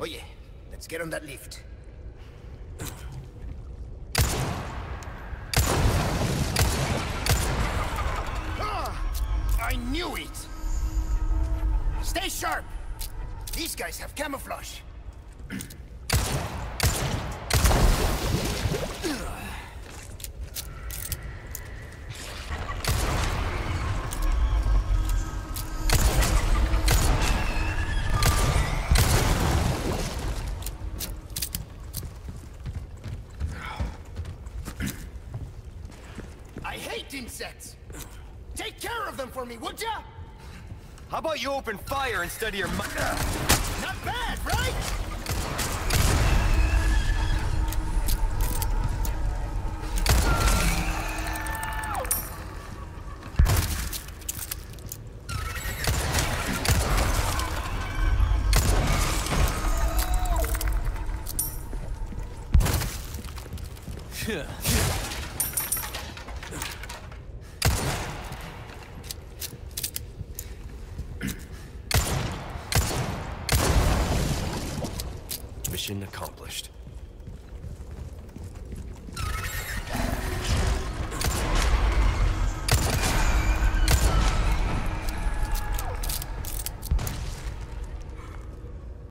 Oye, let's get on that lift. Ah, I knew it! Stay sharp! These guys have camouflage. I hate insects! Take care of them for me, would ya? How about you open fire instead of your mu- Not bad, right? Mission accomplished.